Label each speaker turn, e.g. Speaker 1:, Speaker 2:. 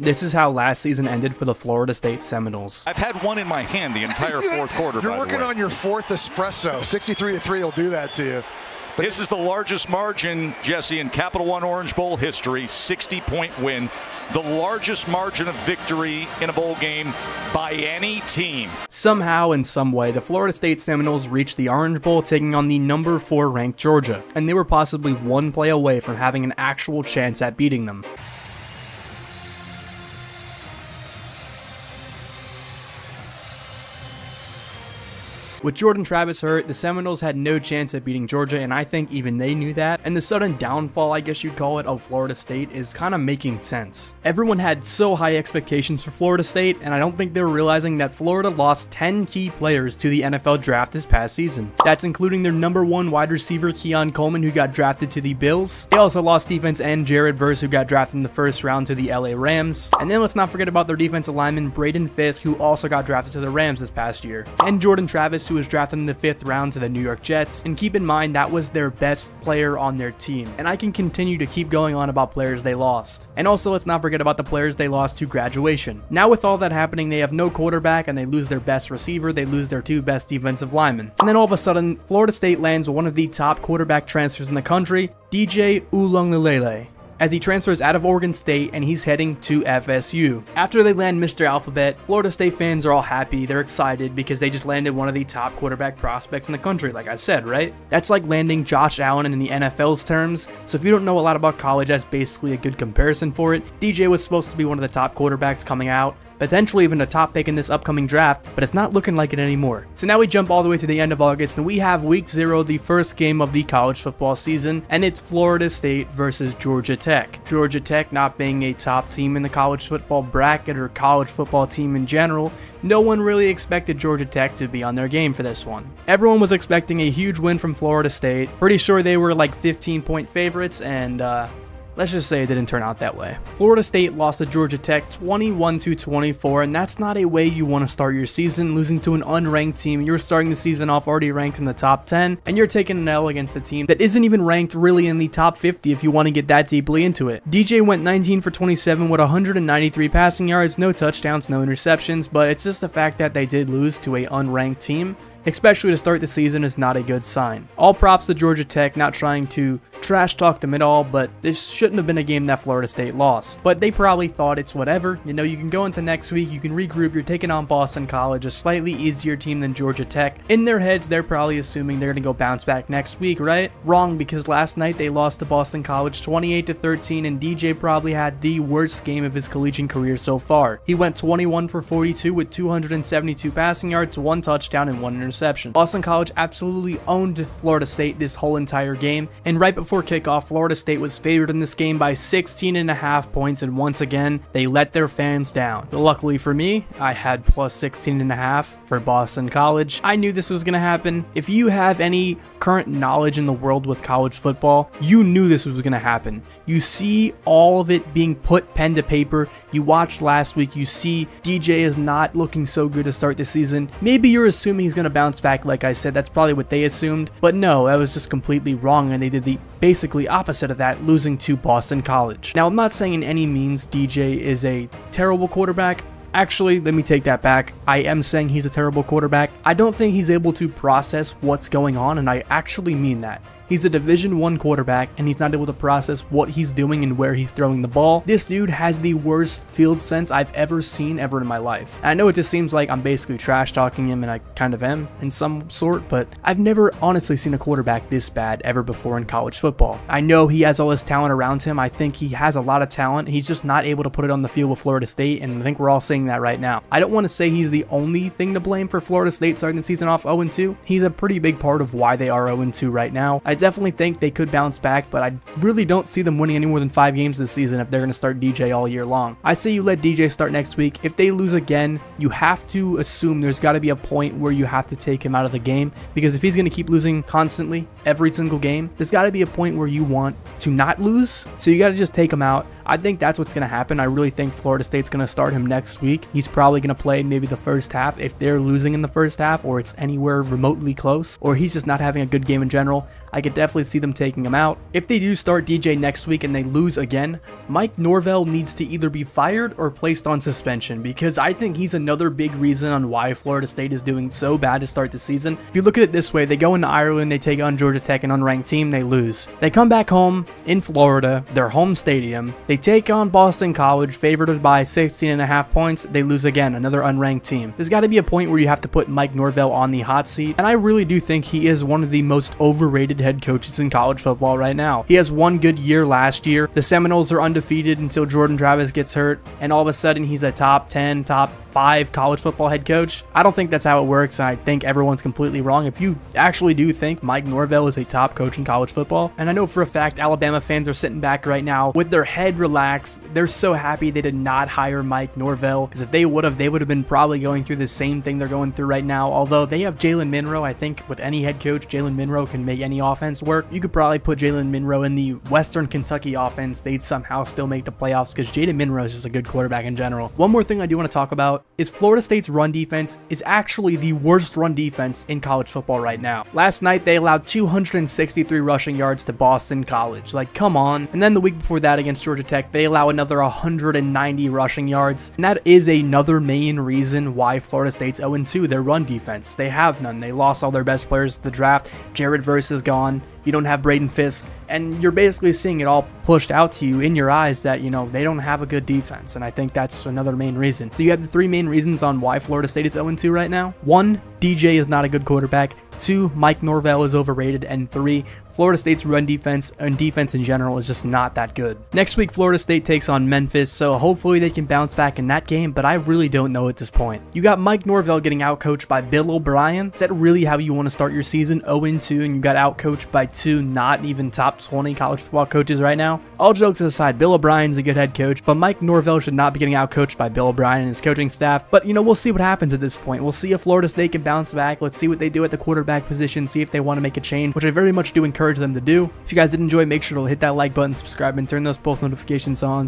Speaker 1: This is how last season ended for the Florida State Seminoles.
Speaker 2: I've had one in my hand the entire fourth quarter.
Speaker 3: You're working on your fourth espresso. 63 to 3 will do that to you.
Speaker 2: But this is the largest margin, Jesse, in Capital One Orange Bowl history 60 point win. The largest margin of victory in a bowl game by any team.
Speaker 1: Somehow, in some way, the Florida State Seminoles reached the Orange Bowl taking on the number 4 ranked Georgia, and they were possibly one play away from having an actual chance at beating them. With Jordan Travis hurt, the Seminoles had no chance at beating Georgia, and I think even they knew that. And the sudden downfall, I guess you'd call it, of Florida State is kind of making sense. Everyone had so high expectations for Florida State, and I don't think they were realizing that Florida lost 10 key players to the NFL draft this past season. That's including their number one wide receiver, Keon Coleman, who got drafted to the Bills. They also lost defense end Jared Verse, who got drafted in the first round to the LA Rams. And then let's not forget about their defensive lineman, Braden Fiske, who also got drafted to the Rams this past year. And Jordan Travis, who was drafted in the fifth round to the New York Jets. And keep in mind, that was their best player on their team. And I can continue to keep going on about players they lost. And also, let's not forget about the players they lost to graduation. Now, with all that happening, they have no quarterback and they lose their best receiver, they lose their two best defensive linemen. And then all of a sudden, Florida State lands one of the top quarterback transfers in the country, DJ Uiagalelei as he transfers out of Oregon State and he's heading to FSU. After they land Mr. Alphabet, Florida State fans are all happy, they're excited because they just landed one of the top quarterback prospects in the country, like I said, right? That's like landing Josh Allen in the NFL's terms, so if you don't know a lot about college, that's basically a good comparison for it. DJ was supposed to be one of the top quarterbacks coming out, potentially even a top pick in this upcoming draft, but it's not looking like it anymore. So now we jump all the way to the end of August and we have week zero, the first game of the college football season, and it's Florida State versus Georgia Tech. Georgia Tech not being a top team in the college football bracket or college football team in general, no one really expected Georgia Tech to be on their game for this one. Everyone was expecting a huge win from Florida State. Pretty sure they were like 15 point favorites and uh, Let's just say it didn't turn out that way. Florida State lost to Georgia Tech 21 24, and that's not a way you want to start your season, losing to an unranked team. You're starting the season off already ranked in the top 10, and you're taking an L against a team that isn't even ranked really in the top 50 if you want to get that deeply into it. DJ went 19 for 27 with 193 passing yards, no touchdowns, no interceptions, but it's just the fact that they did lose to a unranked team especially to start the season, is not a good sign. All props to Georgia Tech not trying to trash talk them at all, but this shouldn't have been a game that Florida State lost. But they probably thought it's whatever. You know, you can go into next week, you can regroup, you're taking on Boston College, a slightly easier team than Georgia Tech. In their heads, they're probably assuming they're going to go bounce back next week, right? Wrong, because last night they lost to Boston College 28 to 13, and DJ probably had the worst game of his collegiate career so far. He went 21 for 42 with 272 passing yards, one touchdown, and one interception. Boston College absolutely owned Florida State this whole entire game, and right before kickoff, Florida State was favored in this game by 16 and a half points, and once again, they let their fans down. But luckily for me, I had plus 16 and a half for Boston College. I knew this was going to happen. If you have any current knowledge in the world with college football, you knew this was going to happen. You see all of it being put pen to paper. You watched last week, you see DJ is not looking so good to start the season. Maybe you're assuming he's going to bounce back, like I said, that's probably what they assumed. But no, that was just completely wrong, and they did the basically opposite of that, losing to Boston College. Now, I'm not saying in any means DJ is a terrible quarterback. Actually, let me take that back. I am saying he's a terrible quarterback. I don't think he's able to process what's going on, and I actually mean that. He's a Division 1 quarterback and he's not able to process what he's doing and where he's throwing the ball. This dude has the worst field sense I've ever seen ever in my life. And I know it just seems like I'm basically trash talking him and I kind of am in some sort, but I've never honestly seen a quarterback this bad ever before in college football. I know he has all his talent around him. I think he has a lot of talent. He's just not able to put it on the field with Florida State and I think we're all seeing that right now. I don't want to say he's the only thing to blame for Florida State starting the season off 0-2. He's a pretty big part of why they are 0-2 right now. I definitely think they could bounce back, but I really don't see them winning any more than five games this season if they're going to start DJ all year long. I say you let DJ start next week. If they lose again, you have to assume there's got to be a point where you have to take him out of the game because if he's going to keep losing constantly every single game, there's got to be a point where you want to not lose. So you got to just take him out. I think that's what's going to happen. I really think Florida State's going to start him next week. He's probably going to play maybe the first half if they're losing in the first half or it's anywhere remotely close or he's just not having a good game in general. I could definitely see them taking him out. If they do start DJ next week and they lose again, Mike Norvell needs to either be fired or placed on suspension because I think he's another big reason on why Florida State is doing so bad to start the season. If you look at it this way, they go into Ireland, they take on Georgia Tech, an unranked team, they lose. They come back home in Florida, their home stadium, they take on Boston College, favored by 16 and a half points, they lose again, another unranked team. There's got to be a point where you have to put Mike Norvell on the hot seat, and I really do think he is one of the most overrated head coaches in college football right now. He has one good year last year. The Seminoles are undefeated until Jordan Travis gets hurt, and all of a sudden he's a top 10, top five college football head coach. I don't think that's how it works. I think everyone's completely wrong. If you actually do think Mike Norvell is a top coach in college football, and I know for a fact Alabama fans are sitting back right now with their head relaxed. They're so happy they did not hire Mike Norvell because if they would have, they would have been probably going through the same thing they're going through right now. Although they have Jalen Milroe, I think with any head coach, Jalen Milroe can make any offense work. You could probably put Jalen Milroe in the Western Kentucky offense. They'd somehow still make the playoffs because Jalen Milroe is just a good quarterback in general. One more thing I do want to talk about is Florida State's run defense is actually the worst run defense in college football right now. Last night, they allowed 263 rushing yards to Boston College. Like, come on. And then the week before that against Georgia Tech, they allow another 190 rushing yards. And that is another main reason why Florida State's 0-2, their run defense. They have none. They lost all their best players to the draft. Jared Verse is gone. You don't have Braden Fiske. And you're basically seeing it all pushed out to you in your eyes that, you know, they don't have a good defense. And I think that's another main reason. So you have the three main reasons on why Florida State is 0-2 right now. One, DJ is not a good quarterback. Two, Mike Norvell is overrated. And three, Florida State's run defense and defense in general is just not that good. Next week, Florida State takes on Memphis, so hopefully they can bounce back in that game, but I really don't know at this point. You got Mike Norvell getting outcoached by Bill O'Brien. Is that really how you want to start your season? 0-2 and you got outcoached by two not even top 20 college football coaches right now? All jokes aside, Bill O'Brien's a good head coach, but Mike Norvell should not be getting outcoached by Bill O'Brien and his coaching staff. But, you know, we'll see what happens at this point. We'll see if Florida State can bounce back. Let's see what they do at the quarterback position, see if they want to make a change, which I very much do encourage them to do. If you guys did enjoy, make sure to hit that like button, subscribe, and turn those post notifications on